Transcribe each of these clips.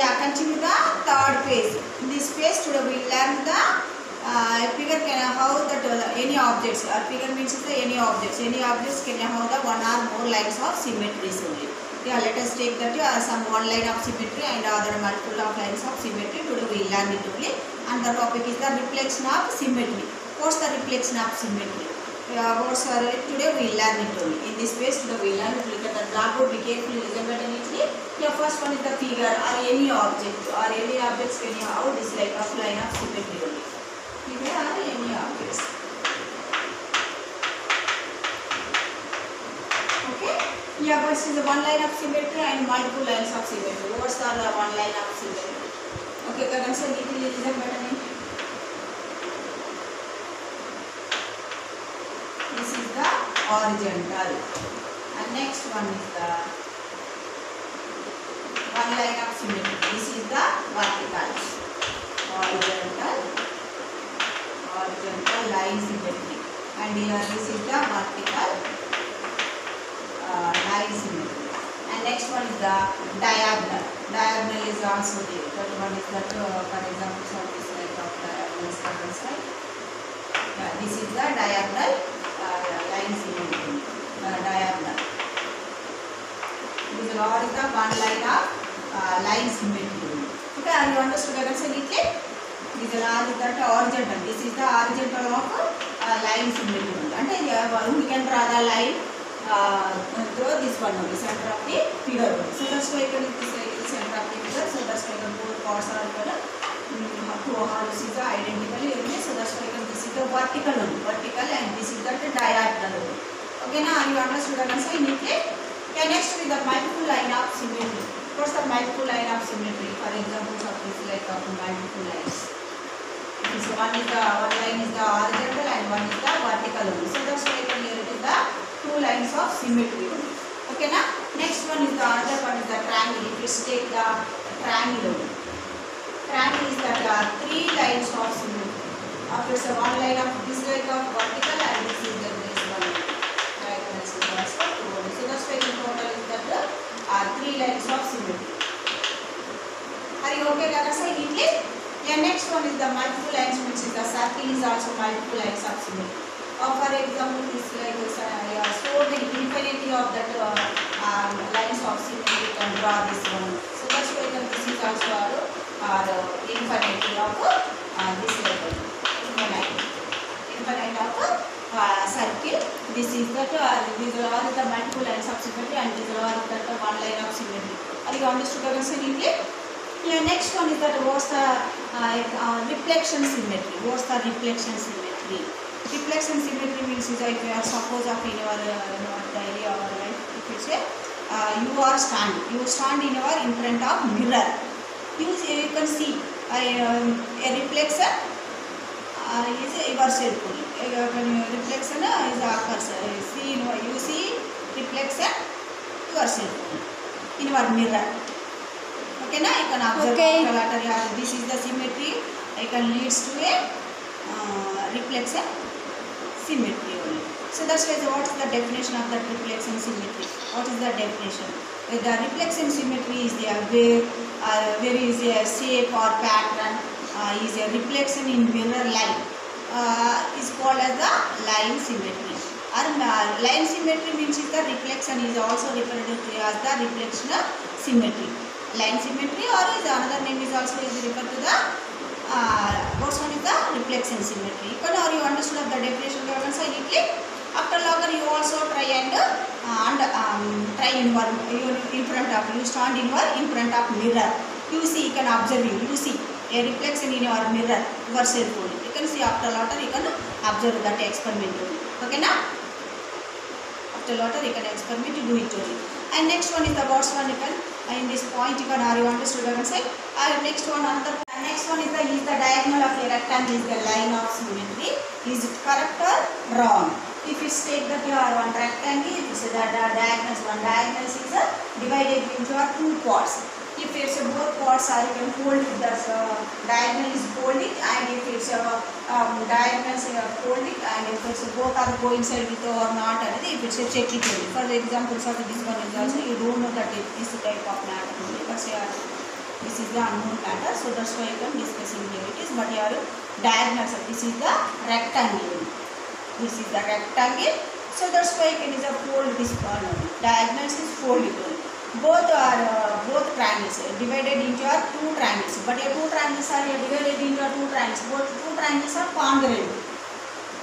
yeah continue the third phase in this phase today we learn the uh, figure can how the any objects or figure means the any objects any objects can have the one or more lines of symmetry only yeah let us take that uh, some one line of symmetry and other multiple of lines of symmetry today we learn it only and the topic is the reflection of symmetry what's the reflection of symmetry yeah what sir today we learn it only in this phase today we learn to look at the blackboard be carefully listen attentively The first one is the figure or any object or any objects can you have this like a line of superhero. Figure or any objects. Okay? Yeah, but is the one line of symmetry and multiple lines of symmetry. What's the one line of symmetry? Okay, can so it is a button. This is the horizontal. And next one is the one line of symmetry. This is the vertical. Horizontal. Horizontal line symmetry. And here this is the vertical uh, line symmetry. And next one is the diagonal. Diagonal is also there. That one is that, uh, for example, so this surface like of diagonal surface like. Yeah, this is the diagonal uh, line symmetry. Uh, diagonal. This is all the one line of uh, lines in between. Okay, are you understood? These are all that horizontal. This is the horizontal of uh, lines in between. And uh, we can draw the line uh, through this one, the center of the figure. So that's why you can this is center of the figure. So that's why the both parts are equal. Two halves is the identical area. So that's why this is the vertical one, vertical, and this is the diagonal one. Okay, now are you understood? Again, so you need to. Okay, next is the multiple line of symmetry. for some multiple line of symmetry. For example, suppose like of multiple lines. so one is the one line is the horizontal and one is the vertical one. So that's taken here it is the two lines of symmetry. Okay now next one is the another one is the triangle. If you take the triangle, triangle is that the uh, three lines of symmetry. After so one line of this like of vertical and this is the this one. Right, that's the last one. So that's the total is that. Uh, are three lines of symmetry. Are you okay, Gaga sir? Neatly? The next one is the multiple lines, which is the circle is also multiple lines of symmetry. Uh, for example, this like uh, so the infinity of that uh, um, lines of symmetry you can draw this one. So that's why this is also our, our uh, infinity of uh, this this is that uh, these are the multiple lines of symmetry and these are that the one line of symmetry. Are you understood again neatly? Yeah, next one is that what's the uh, uh, reflection symmetry? What's the reflection symmetry? Reflection symmetry means is like uh, suppose of in your uh, diary or like if you say uh, you are stand, you stand in your in front of mirror. You, you can see a, um, a reflection uh, is your circle. Your reflection is occurs. You see reflection yourself in one mirror. Okay, now you can observe okay. This is the symmetry. I can leads to a reflection symmetry only. So that's why what is the definition of that reflection symmetry? What is the definition? Where the reflection symmetry is there, uh, where is a shape or pattern uh, is a reflection in mirror light. uh, is called as the line symmetry or uh, line symmetry means the reflection is also referred to as the reflection symmetry line symmetry or is another name is also is referred to the uh, what's one is the reflection symmetry even or you understood of the definition given so you click after logger you also try and uh, and um, try inward you in front of you stand inward in front of mirror you see you can observe you, you see a reflection in your mirror yourself only you can see after later you can observe that experiment okay na after later you can experiment to do it only and next one is the god's one you can in this point you can are you understood you can say and next one another next one is the is the diagonal of a rectangle is the line of symmetry is it correct or wrong if you state that you are one rectangle it is the, the diagonal one diagonal is divided into two parts ये फिर से बहुत thoughts आ रहे हैं fold the diagonal is folding and ये फिर से डायगनल uh, um, से फोल्डिंग uh, एंड ये फिर से वो car go inside with और नॉट अनेदे ये फिर से चेक की थी for example sir this one is also you don't know that it is type of matter because यार this is the unknown matter so that's why I discussing here it is but यार diagonal sir this is the rectangle this is the rectangle so that's why it is a fold this call diagonal is folding both are uh, both triangles uh, divided into two triangles but your two triangles are divided into two triangles both two triangles are congruent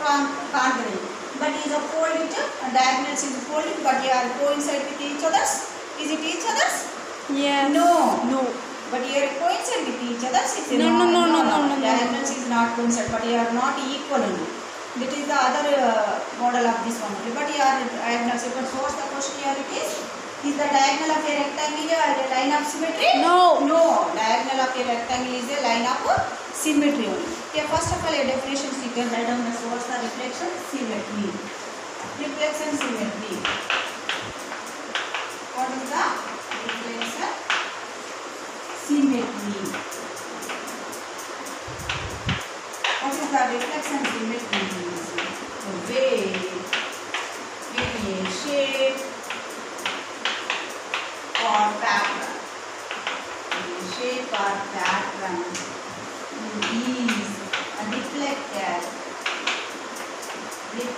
congruent but is a fold into uh, diagonals is folding. but they are coincide with each others is it each others yeah no no but you are coincide with each other it's no, no, no, no, no, no, no, diagonals is not coincide but you are not equal that is the other uh, model of this one but you are diagonals but first the question here it is is the diagonal of a rectangle or a line of symmetry? No. No. Diagonal of a rectangle is a line of symmetry only. Okay, first of all, a definition so you can write down the source of reflection symmetry. Reflection symmetry. What is the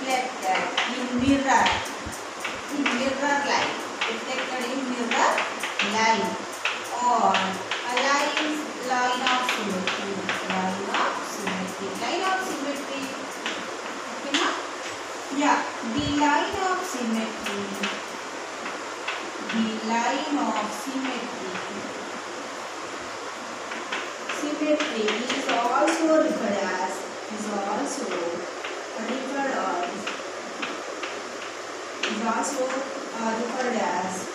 reflected in mirror in mirror light reflected in mirror light or a line line of symmetry line of symmetry line of symmetry okay na yeah the line of symmetry the line of symmetry symmetry is also referred as is also different arms. Is also uh, referred as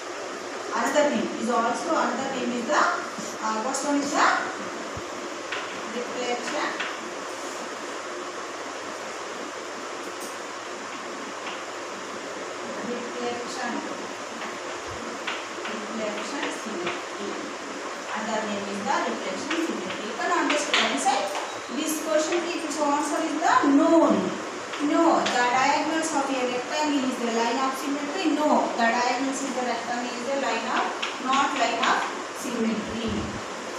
another name. Is also another name is the uh, first one is the reflection. Reflection. Reflection symmetry. Another name is the reflection symmetry. You can understand. This question if its answer is the known. No, the diagonals of a rectangle is the line of symmetry. No, the diagonals of the rectangle is the line of, not line of symmetry.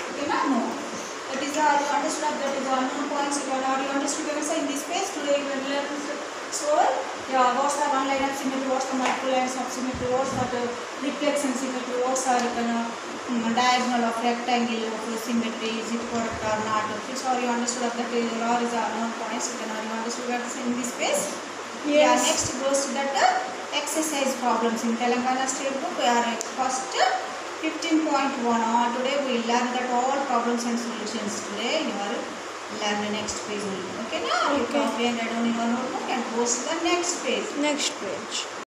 Okay, na? No. That is the, understood that is the Two points. You already understood Because in this space. Today we will learn to solve the line of symmetry what's the multiple lines of symmetry what's the reflection symmetry what's the kind of diagonal of rectangle of symmetry is it correct or not okay so you understood of the Taylor or is our known points then you understood that in this space yes. yeah next goes to that uh, exercise problems in Telangana state book we are at first 15.1 uh, today we learn that all problems and solutions today you are Learn the next page. Okay, now okay. you copy and add on your notebook and post the next page. Next page.